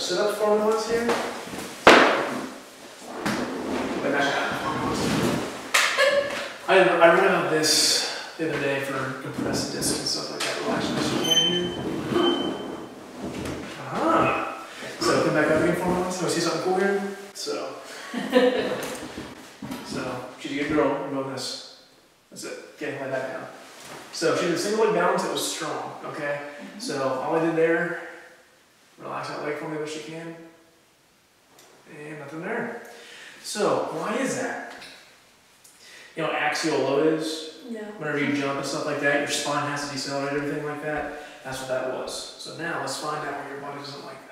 sit up formulas here. Wait, back up. I, I read about this the other day for compressed disc and stuff like that. Relax as you can here. Ah. So come back up again formulas. So we see something cool here? So. so she's a good girl. We're doing this. That's it. Okay, lay that down. So she did a single leg balance that was strong, okay? So all I did there, that leg for me as you can. And nothing there. So why is that? You know what axial load is? No. Whenever you jump and stuff like that, your spine has to decelerate, everything like that. That's what that was. So now let's find out why your body doesn't like